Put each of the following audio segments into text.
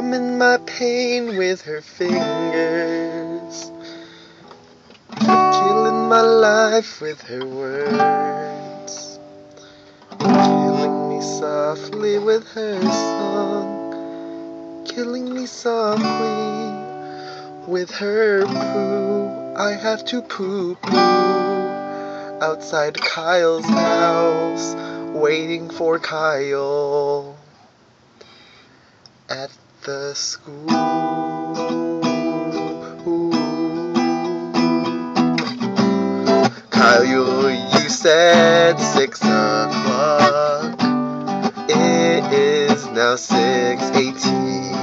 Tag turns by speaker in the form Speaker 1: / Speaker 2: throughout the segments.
Speaker 1: strumming my pain with her fingers, killing my life with her words, killing me softly with her song, killing me softly with her poo. I have to poo poo outside Kyle's house, waiting for Kyle. At the school. Kyle, you, you said six o'clock. It is now six eighteen.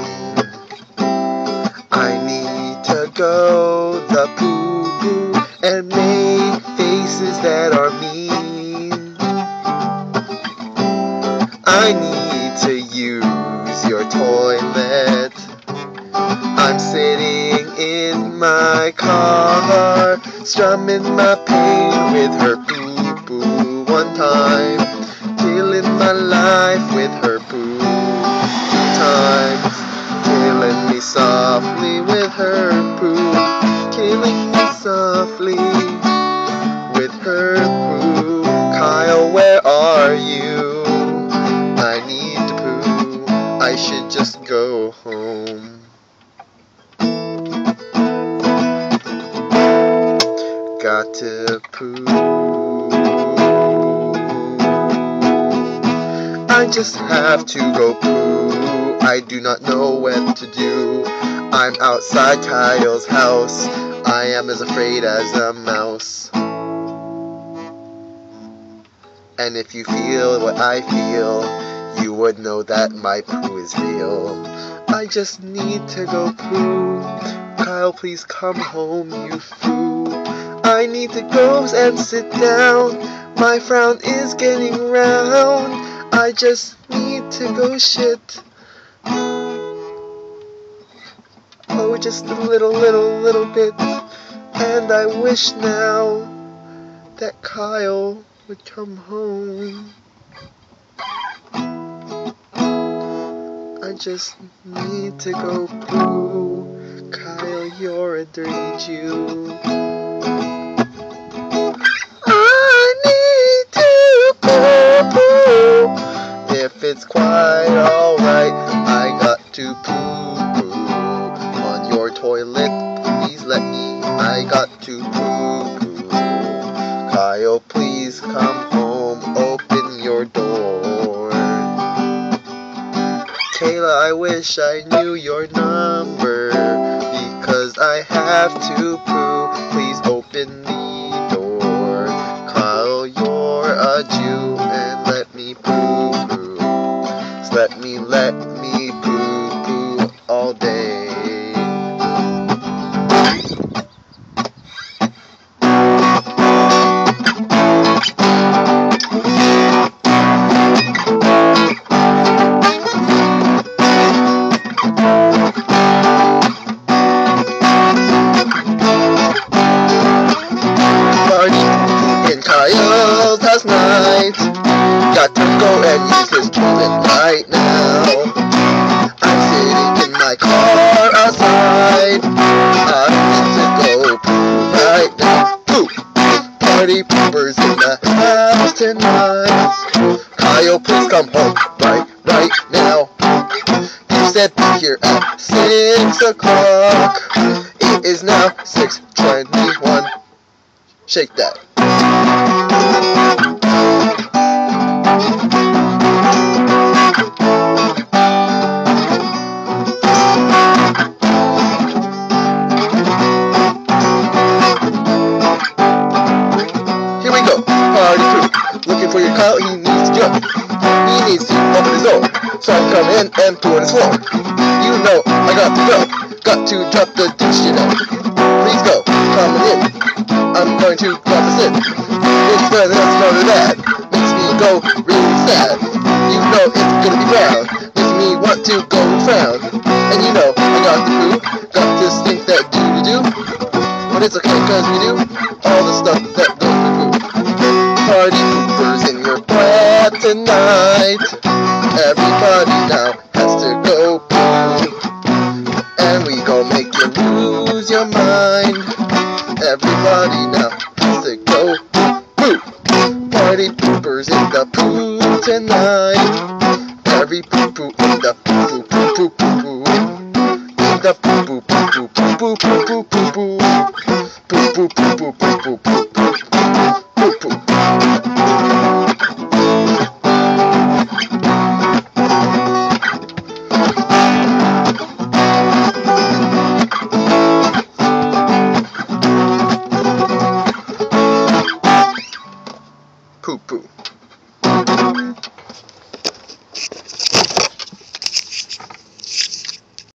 Speaker 1: I need to go the poo poo and make faces that are mean. I need to use your toilet. My car, strumming my pain with her poo poo one time, killing my life with I just have to go poo. I do not know what to do. I'm outside Kyle's house. I am as afraid as a mouse. And if you feel what I feel, you would know that my poo is real. I just need to go poo. Kyle, please come home, you fool. I need to go and sit down. My frown is getting round. I just need to go shit. Oh, just a little, little, little bit. And I wish now that Kyle would come home. I just need to go poo. Kyle, you're a dirty Jew. It's quite alright, I got to poo poo on your toilet. Please let me. I got to poo poo. Kyle, please come home. Open your door. Kayla, I wish I knew your number because I have to poo. Please open the door. Kyle, you're a Jew Got to go and use his toilet right now. I'm sitting in my car outside. I need to go poo right now. Poo! Party poopers in the house tonight. Kyle, please come home right, right now. You said be here at six o'clock. It is now six twenty-one. Shake that. So I come in and poo on his floor. You know I got to go. Got to drop the dish, you know. Please go. Coming in. I'm going to drop this in. It's better than this, that. Makes me go really sad. You know it's gonna be brown. Makes me want to go and frown. And you know I got the poo. Got this thing that do to do. But it's okay cause we do all the stuff that goes poo. Party poopers in your breath tonight. Everybody now has to go pee. And we gon' make you lose your mind. Everybody now has to go poo. Party poopers in the poo tonight. Every poo poo in the poo poo poo poo poo. poo. In the poo poo poo poo poo poo poo poo poo. Poo poo poo poo poo poo poo poo poo poo.